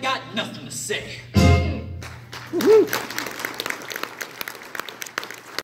got nothing to say.